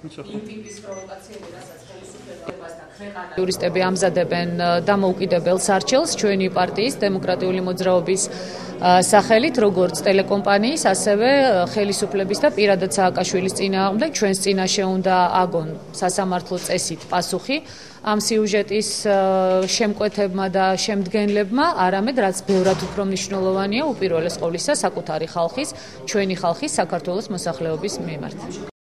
იმ ტიპის პროვოკაციები, რასაც ხელისუფლებას და ქვეყანა იურისტები ამზადებენ დამოუკიდებელ სარჩელს ჩვენი პარტიის დემოკრატიული მოძრაობის სახელით, როგორც ტელეკომპანიის, ასევე ხელისუფლების და პირადად სააკაშვილის წინააღმდეგ ჩვენს წინაშე უნდა აგონ სასამართლო წესით პასუხი ამ სიუჟეტის შემკვეთებმა და შემდგენლებმა, არამედ რაც ბევრად უფრო მნიშვნელოვანია უპირველეს ყოვლისა საკუთარი ხალხის, ჩვენი ხალხის საქართველოს მოსახლეობის მიმართ.